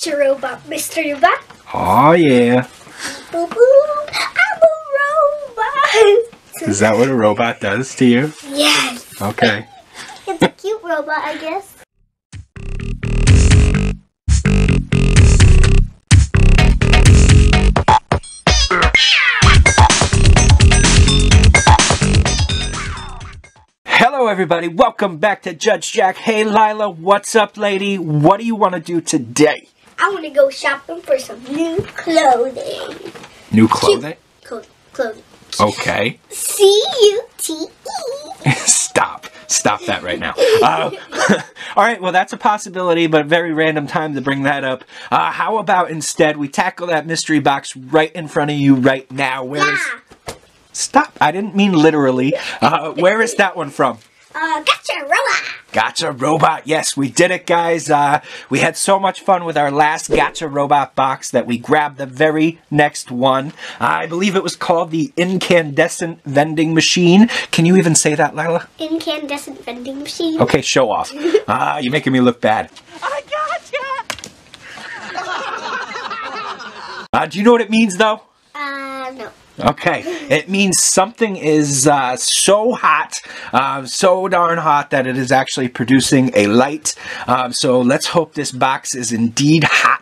Gacha Robot, Mr. Robot. Oh yeah. Boop boop. I'm a robot. Is that what a robot does to you? Yes. Okay. It's a cute robot, I guess. Hello everybody, welcome back to Judge Jack. Hey Lila, what's up lady? What do you want to do today? I want to go shopping for some new clothing. New clothing? Clo- clothing. Okay. C U T E. Stop. Stop that right now. Uh, all right, well, that's a possibility, but very random time to bring that up. Uh, how about instead we tackle that mystery box right in front of you right now? Where is. Yeah. Stop. I didn't mean literally. Uh, where is that one from? Uh, Gacha Robot. Gacha Robot. Yes, we did it, guys. Uh, we had so much fun with our last Gacha Robot box that we grabbed the very next one. Uh, I believe it was called the Incandescent Vending Machine. Can you even say that, Lila? Incandescent vending machine. Okay, show off. Ah, you're making me look bad. I gotcha! Uh, do you know what it means, though? Okay, it means something is uh, so hot, uh, so darn hot that it is actually producing a light. Um, so let's hope this box is indeed hot,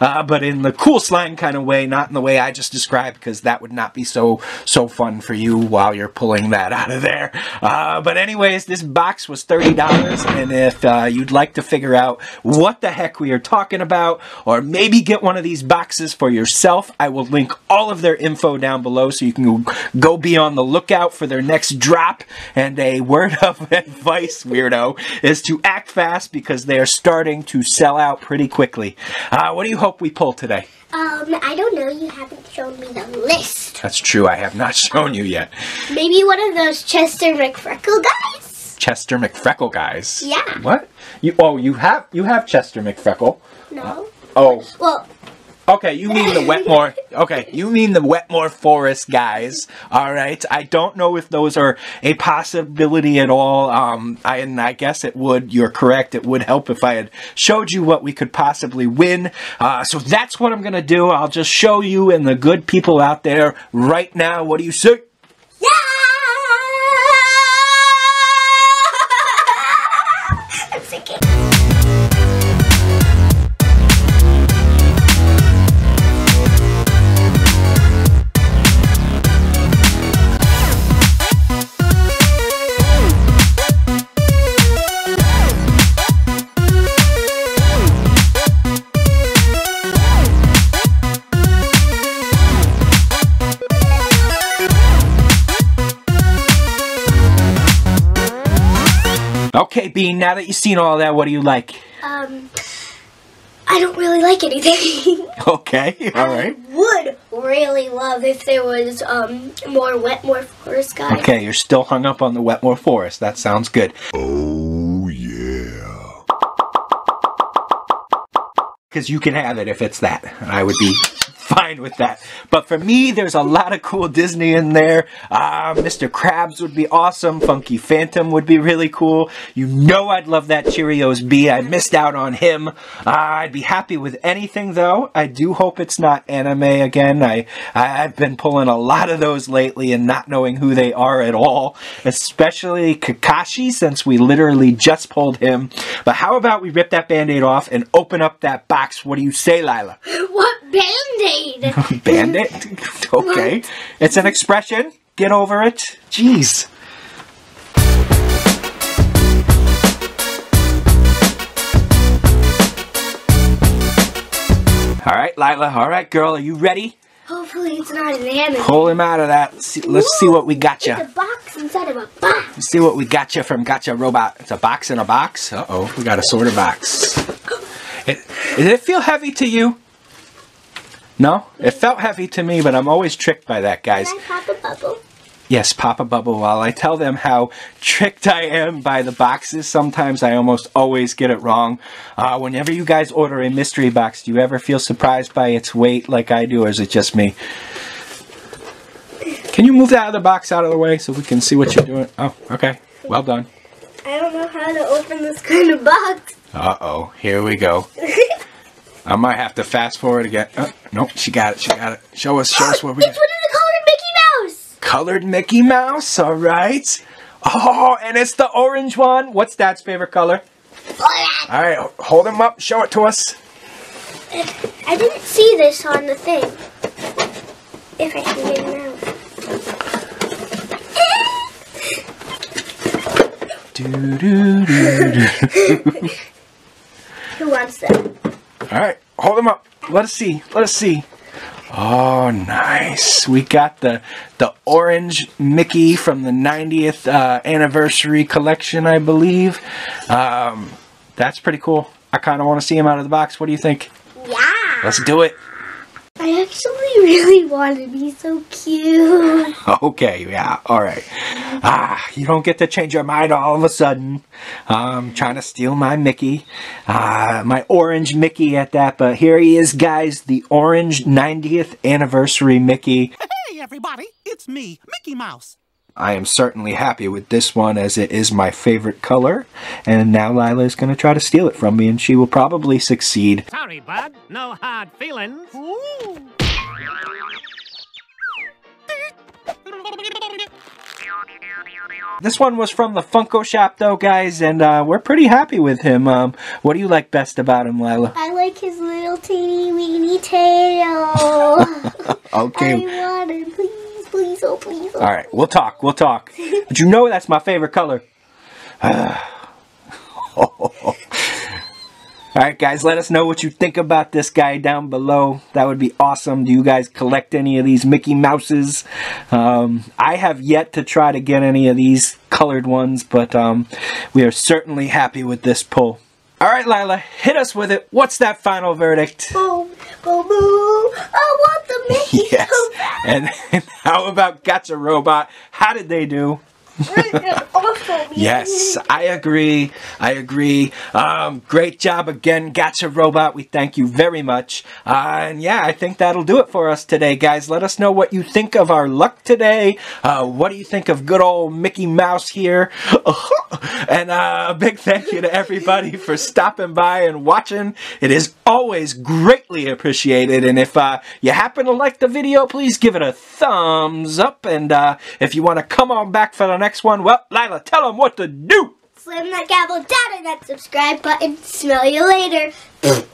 uh, but in the cool slang kind of way, not in the way I just described, because that would not be so so fun for you while you're pulling that out of there. Uh, but anyways, this box was thirty dollars, and if uh, you'd like to figure out what the heck we are talking about, or maybe get one of these boxes for yourself, I will link all of their info down below so you can go be on the lookout for their next drop. And a word of advice, weirdo, is to act fast because they are starting to sell out pretty quickly. Uh, what do you hope we pull today? Um, I don't know. You haven't shown me the list. That's true, I have not shown you yet. Maybe one of those Chester McFreckle guys? Chester McFreckle guys. Yeah. What? You? Oh, you have you have Chester McFreckle. No. Oh, Well, Okay, you mean the Wetmore. Okay, you mean the Wetmore Forest guys. All right. I don't know if those are a possibility at all. Um, I, and I guess it would. You're correct. It would help if I had showed you what we could possibly win. Uh, so that's what I'm gonna do. I'll just show you and the good people out there right now. What do you say? Okay, Bean. Now that you've seen all that, what do you like? Um, I don't really like anything. Okay. All right. I Would really love if there was um more Wetmore Forest guys. Okay, you're still hung up on the Wetmore Forest. That sounds good. Oh, yeah. because you can have it if it's that. I would be fine with that. But for me, there's a lot of cool Disney in there. Uh, Mr. Krabs would be awesome. Funky Phantom would be really cool. You know I'd love that Cheerios B. I missed out on him. Uh, I'd be happy with anything though. I do hope it's not anime again. I, I've been pulling a lot of those lately and not knowing who they are at all. Especially Kakashi since we literally just pulled him. But how about we rip that band-aid off and open up that box? What do you say, Lila? What band-aid? Bandit? okay. It's an expression. Get over it. Jeez. All right, Lila. All right, girl. Are you ready? Hopefully it's not an anime. Pull him out of that. Let's see, let's see what we got you. It's a box inside of a box. Let's see what we got you from Gacha Robot. It's a box in a box. Uh oh, we got a sort of box. It, did it feel heavy to you? No? It felt heavy to me, but I'm always tricked by that, guys. Can I pop a bubble? Yes, Papa Bubble. While I tell them how tricked I am by the boxes, sometimes I almost always get it wrong. Uh, whenever you guys order a mystery box, do you ever feel surprised by its weight like I do, or is it just me? Can you move that other box out of the way so we can see what you're doing? Oh, okay. Well done. I don't know how to open this kind of box. Uh-oh. Here we go. I might have to fast forward again. Oh, nope, she got it. She got it. Show us, show us what we It's got. one of the colored Mickey Mouse. Colored Mickey Mouse. All right. Oh, and it's the orange one. What's Dad's favorite color? All right, hold him up. Show it to us. I didn't see this on the thing. If I can get it out. Do, do, do, do. Who wants that? All right, hold them up. Let us see. Let us see. Oh, nice. We got the the orange Mickey from the 90th uh, anniversary collection, I believe. Um, that's pretty cool. I kind of want to see him out of the box. What do you think? Yeah. Let's do it. I really want to be so cute. Okay, yeah, all right. Ah, you don't get to change your mind all of a sudden. Um, trying to steal my Mickey, uh, my orange Mickey at that. But here he is, guys, the orange 90th anniversary Mickey. Hey, everybody, it's me, Mickey Mouse. I am certainly happy with this one as it is my favorite color. And now Lila is going to try to steal it from me, and she will probably succeed. Sorry, bud. No hard feelings. Ooh. This one was from the Funko Shop, though, guys, and uh, we're pretty happy with him. Um, what do you like best about him, Lila? I like his little teeny weeny tail. Okay. I want it, please, please, oh please. Oh. All right, we'll talk. We'll talk. But you know that's my favorite color. All right, guys, let us know what you think about this guy down below. That would be awesome. Do you guys collect any of these Mickey Mouses? Um, I have yet to try to get any of these colored ones, but um, we are certainly happy with this pull. All right, Lila, hit us with it. What's that final verdict? Boom, boom, boom. I want the Mickey. Yes. And, and how about Gacha Robot? How did they do? Yes, I agree. I agree. Um, great job again, Gacha Robot. We thank you very much. Uh, and yeah, I think that'll do it for us today, guys. Let us know what you think of our luck today. Uh, what do you think of good old Mickey Mouse here? and uh, a big thank you to everybody for stopping by and watching. It is always greatly appreciated. And if uh, you happen to like the video, please give it a thumbs up. And uh, if you want to come on back for the next one, well, Lila, tell them what to do. Slam that gavel down on that subscribe button. Smell you later.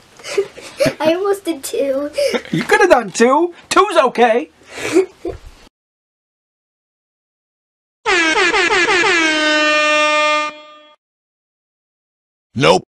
I almost did two. You could have done two. Two's okay. Nope.